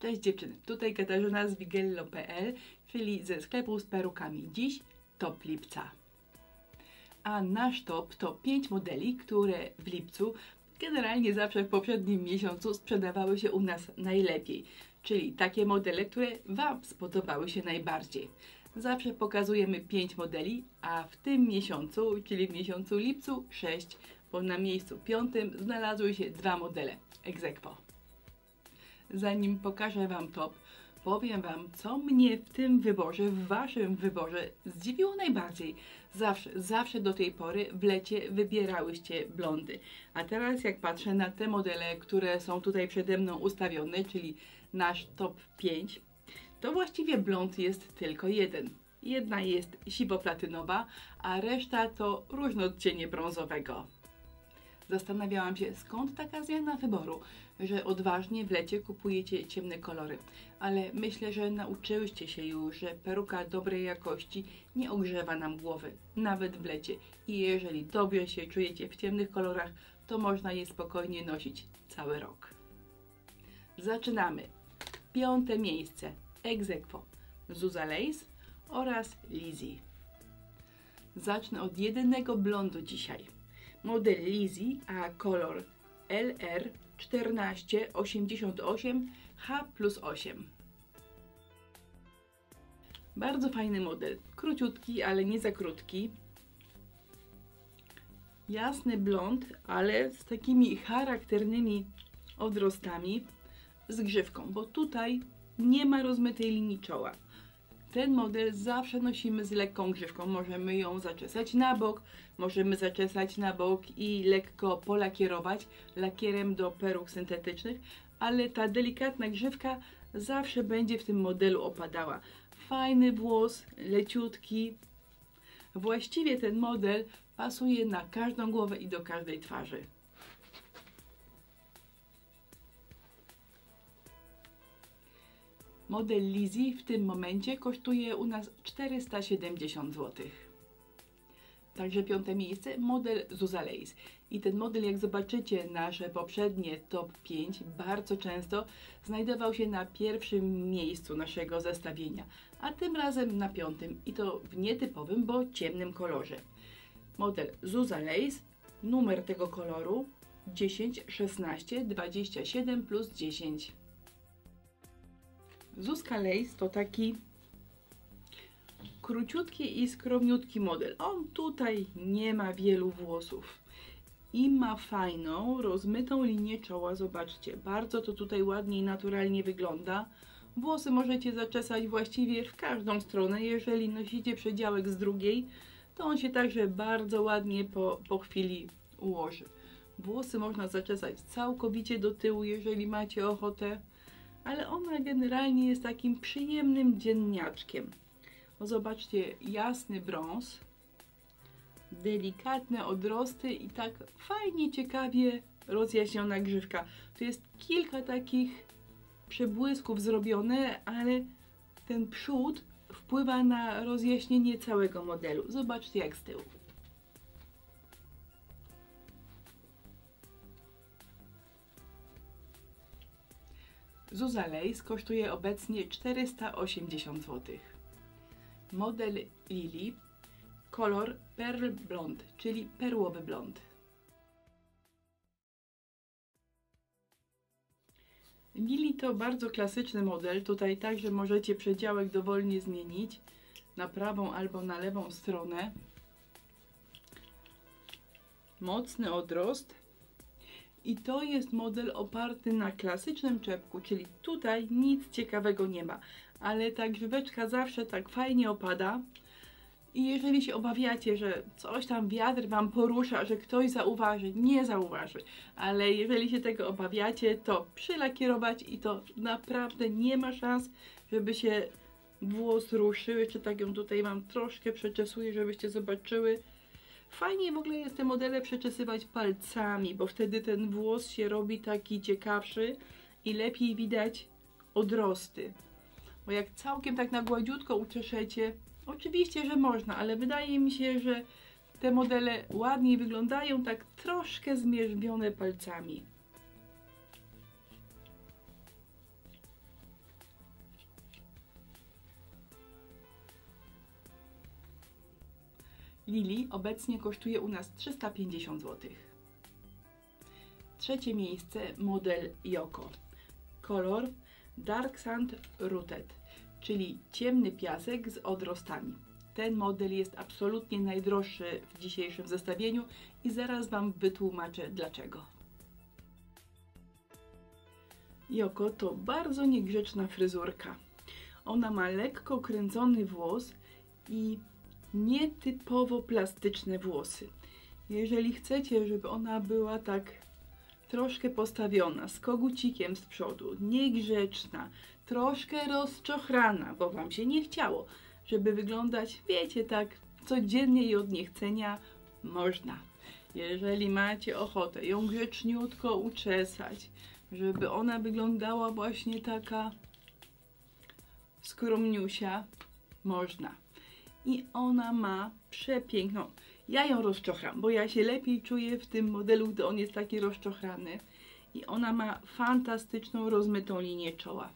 Cześć dziewczyny, tutaj Katarzyna z Wigello.pl, czyli ze sklepu z perukami. Dziś top lipca. A nasz top to 5 modeli, które w lipcu, generalnie zawsze w poprzednim miesiącu sprzedawały się u nas najlepiej. Czyli takie modele, które Wam spodobały się najbardziej. Zawsze pokazujemy 5 modeli, a w tym miesiącu, czyli w miesiącu lipcu 6, bo na miejscu piątym znalazły się dwa modele. Egzekwo. Zanim pokażę Wam top, powiem Wam, co mnie w tym wyborze, w Waszym wyborze zdziwiło najbardziej. Zawsze, zawsze do tej pory w lecie wybierałyście blondy. A teraz jak patrzę na te modele, które są tutaj przede mną ustawione, czyli nasz top 5, to właściwie blond jest tylko jeden. Jedna jest siwo-platynowa, a reszta to różne odcienie brązowego. Zastanawiałam się, skąd taka zmiana wyboru, że odważnie w lecie kupujecie ciemne kolory. Ale myślę, że nauczyłyście się już, że peruka dobrej jakości nie ogrzewa nam głowy, nawet w lecie. I jeżeli dobrze się czujecie w ciemnych kolorach, to można je spokojnie nosić cały rok. Zaczynamy. Piąte miejsce. Egzekwo. Zuza Lace oraz Lizzie. Zacznę od jedynego blondu dzisiaj. Model Lizzie, a kolor LR 1488 H plus 8. Bardzo fajny model. Króciutki, ale nie za krótki. Jasny blond, ale z takimi charakternymi odrostami z grzywką, bo tutaj nie ma rozmytej linii czoła. Ten model zawsze nosimy z lekką grzywką. Możemy ją zaczesać na bok, możemy zaczesać na bok i lekko polakierować lakierem do peruk syntetycznych, ale ta delikatna grzywka zawsze będzie w tym modelu opadała. Fajny włos, leciutki. Właściwie ten model pasuje na każdą głowę i do każdej twarzy. Model Lizzie w tym momencie kosztuje u nas 470 zł. Także piąte miejsce, model Zuza Lace. I ten model, jak zobaczycie, nasze poprzednie top 5 bardzo często znajdował się na pierwszym miejscu naszego zestawienia, a tym razem na piątym i to w nietypowym, bo ciemnym kolorze. Model Zuza Lace, numer tego koloru 10, 16, 27 plus 10. Zuzka Lace to taki króciutki i skromniutki model. On tutaj nie ma wielu włosów i ma fajną, rozmytą linię czoła. Zobaczcie, bardzo to tutaj ładnie i naturalnie wygląda. Włosy możecie zaczesać właściwie w każdą stronę. Jeżeli nosicie przedziałek z drugiej, to on się także bardzo ładnie po, po chwili ułoży. Włosy można zaczesać całkowicie do tyłu, jeżeli macie ochotę ale ona generalnie jest takim przyjemnym dzienniaczkiem. O, zobaczcie, jasny brąz, delikatne odrosty i tak fajnie, ciekawie rozjaśniona grzywka. Tu jest kilka takich przebłysków zrobione, ale ten przód wpływa na rozjaśnienie całego modelu. Zobaczcie jak z tyłu. Zuza Lace kosztuje obecnie 480 zł. Model Lily, kolor Pearl Blond, czyli perłowy blond. Lily to bardzo klasyczny model, tutaj także możecie przedziałek dowolnie zmienić na prawą albo na lewą stronę. Mocny odrost, i to jest model oparty na klasycznym czepku, czyli tutaj nic ciekawego nie ma, ale ta grzyweczka zawsze tak fajnie opada. I jeżeli się obawiacie, że coś tam wiatr Wam porusza, że ktoś zauważy, nie zauważy. Ale jeżeli się tego obawiacie, to przylakierować i to naprawdę nie ma szans, żeby się włos ruszył. Jeszcze tak ją tutaj Wam troszkę przeczesuję, żebyście zobaczyły. Fajnie w ogóle jest te modele przeczesywać palcami, bo wtedy ten włos się robi taki ciekawszy i lepiej widać odrosty. Bo jak całkiem tak na gładziutko uczeszecie, oczywiście, że można, ale wydaje mi się, że te modele ładniej wyglądają tak troszkę zmierzbione palcami. Lili obecnie kosztuje u nas 350 zł. Trzecie miejsce model Yoko. Kolor Dark Sand Rooted, czyli ciemny piasek z odrostami. Ten model jest absolutnie najdroższy w dzisiejszym zestawieniu i zaraz Wam wytłumaczę dlaczego. Joko to bardzo niegrzeczna fryzurka. Ona ma lekko kręcony włos i nietypowo plastyczne włosy. Jeżeli chcecie, żeby ona była tak troszkę postawiona, z kogucikiem z przodu, niegrzeczna, troszkę rozczochrana, bo Wam się nie chciało, żeby wyglądać, wiecie, tak codziennie i od niechcenia, można. Jeżeli macie ochotę ją grzeczniutko uczesać, żeby ona wyglądała właśnie taka skromniusia, można. I ona ma przepiękną. Ja ją rozczochram, bo ja się lepiej czuję w tym modelu, gdy on jest taki rozczochrany. I ona ma fantastyczną, rozmytą linię czoła.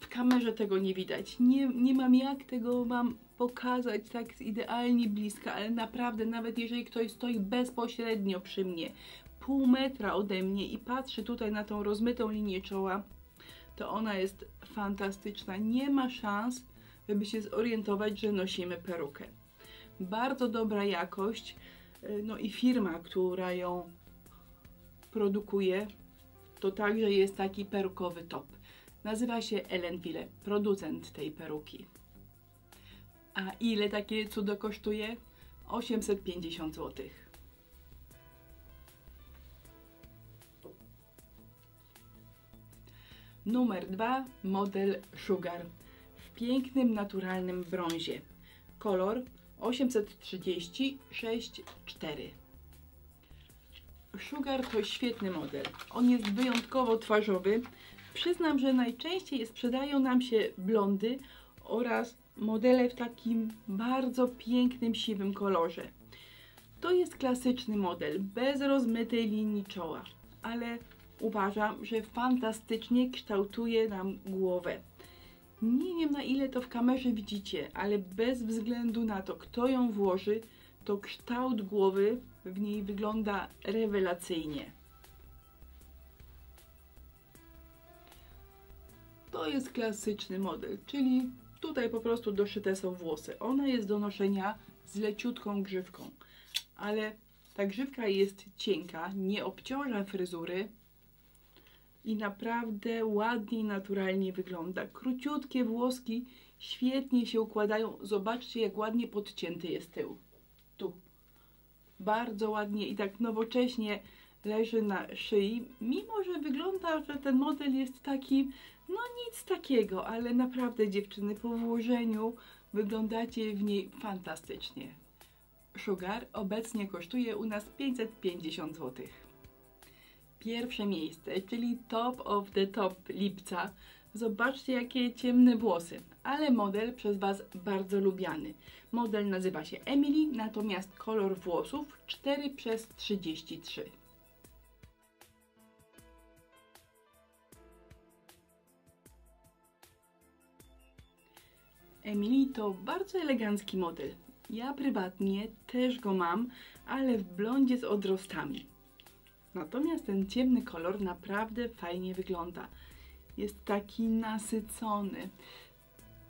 W kamerze tego nie widać. Nie, nie mam jak tego Wam pokazać tak idealnie bliska, ale naprawdę, nawet jeżeli ktoś stoi bezpośrednio przy mnie, pół metra ode mnie i patrzy tutaj na tą rozmytą linię czoła, to ona jest fantastyczna. Nie ma szans, żeby się zorientować, że nosimy perukę. Bardzo dobra jakość, y, no i firma, która ją produkuje, to także jest taki perukowy top. Nazywa się Ellen Ville, producent tej peruki. A ile takie cudo kosztuje? 850 zł. Numer 2 model Sugar pięknym naturalnym brązie. Kolor 836,4. Sugar to świetny model. On jest wyjątkowo twarzowy. Przyznam, że najczęściej sprzedają nam się blondy oraz modele w takim bardzo pięknym siwym kolorze. To jest klasyczny model, bez rozmytej linii czoła, ale uważam, że fantastycznie kształtuje nam głowę. Nie wiem na ile to w kamerze widzicie, ale bez względu na to, kto ją włoży, to kształt głowy w niej wygląda rewelacyjnie. To jest klasyczny model, czyli tutaj po prostu doszyte są włosy. Ona jest do noszenia z leciutką grzywką, ale ta grzywka jest cienka, nie obciąża fryzury, i naprawdę ładnie i naturalnie wygląda. Króciutkie włoski świetnie się układają. Zobaczcie, jak ładnie podcięty jest tył. Tu. Bardzo ładnie i tak nowocześnie leży na szyi, mimo że wygląda, że ten model jest taki, no nic takiego, ale naprawdę dziewczyny po włożeniu wyglądacie w niej fantastycznie. Sugar obecnie kosztuje u nas 550 zł pierwsze miejsce, czyli top of the top lipca. Zobaczcie, jakie ciemne włosy, ale model przez Was bardzo lubiany. Model nazywa się Emily, natomiast kolor włosów 4 przez 33. Emily to bardzo elegancki model. Ja prywatnie też go mam, ale w blondzie z odrostami. Natomiast ten ciemny kolor naprawdę fajnie wygląda. Jest taki nasycony.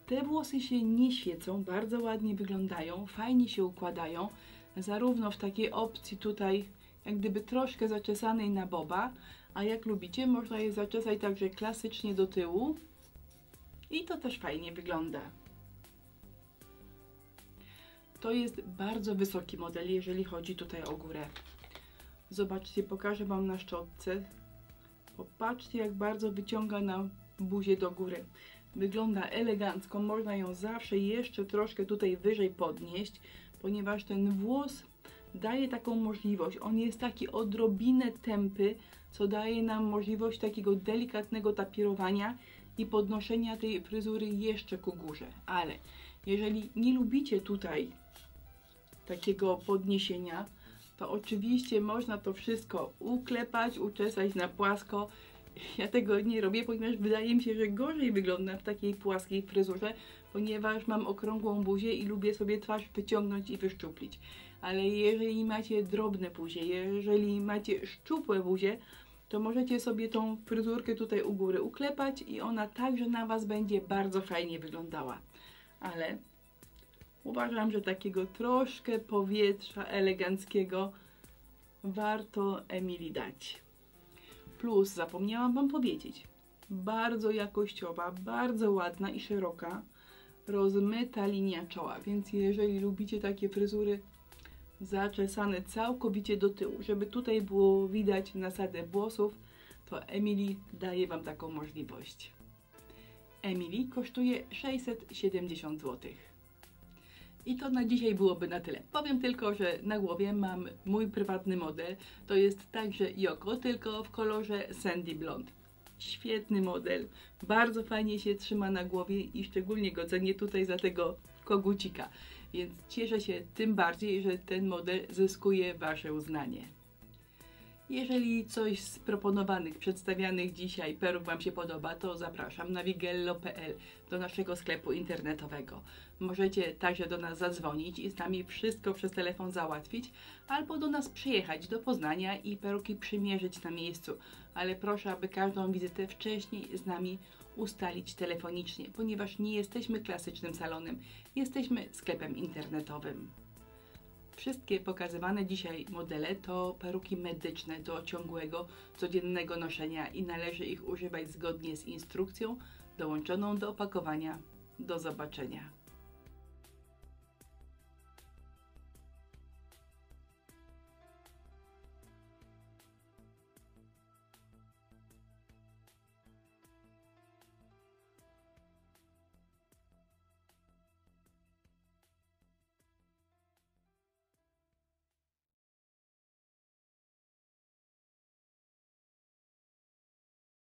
Te włosy się nie świecą, bardzo ładnie wyglądają, fajnie się układają, zarówno w takiej opcji tutaj, jak gdyby troszkę zaczesanej na boba, a jak lubicie, można je zaczesać także klasycznie do tyłu i to też fajnie wygląda. To jest bardzo wysoki model, jeżeli chodzi tutaj o górę. Zobaczcie, pokażę Wam na szczotce. Popatrzcie, jak bardzo wyciąga nam buzię do góry. Wygląda elegancko, można ją zawsze jeszcze troszkę tutaj wyżej podnieść, ponieważ ten włos daje taką możliwość. On jest taki odrobinę tępy, co daje nam możliwość takiego delikatnego tapirowania i podnoszenia tej fryzury jeszcze ku górze. Ale jeżeli nie lubicie tutaj takiego podniesienia, to oczywiście można to wszystko uklepać, uczesać na płasko. Ja tego nie robię, ponieważ wydaje mi się, że gorzej wygląda w takiej płaskiej fryzurze, ponieważ mam okrągłą buzię i lubię sobie twarz wyciągnąć i wyszczuplić. ale jeżeli macie drobne buzie, jeżeli macie szczupłe buzie, to możecie sobie tą fryzurkę tutaj u góry uklepać i ona także na Was będzie bardzo fajnie wyglądała. Ale uważam, że takiego troszkę powietrza eleganckiego warto Emily dać. Plus, zapomniałam Wam powiedzieć, bardzo jakościowa, bardzo ładna i szeroka, rozmyta linia czoła, więc jeżeli lubicie takie fryzury zaczesane całkowicie do tyłu, żeby tutaj było widać nasadę włosów, to Emily daje Wam taką możliwość. Emily kosztuje 670 zł. I to na dzisiaj byłoby na tyle. Powiem tylko, że na głowie mam mój prywatny model. To jest także Yoko, tylko w kolorze Sandy Blonde. Świetny model, bardzo fajnie się trzyma na głowie i szczególnie go cenię tutaj za tego kogucika. Więc cieszę się tym bardziej, że ten model zyskuje Wasze uznanie. Jeżeli coś z proponowanych, przedstawianych dzisiaj peruk Wam się podoba, to zapraszam na wigello.pl do naszego sklepu internetowego. Możecie także do nas zadzwonić i z nami wszystko przez telefon załatwić, albo do nas przyjechać do Poznania i peruki przymierzyć na miejscu. Ale proszę, aby każdą wizytę wcześniej z nami ustalić telefonicznie, ponieważ nie jesteśmy klasycznym salonem, jesteśmy sklepem internetowym. Wszystkie pokazywane dzisiaj modele to peruki medyczne do ciągłego, codziennego noszenia i należy ich używać zgodnie z instrukcją dołączoną do opakowania. Do zobaczenia.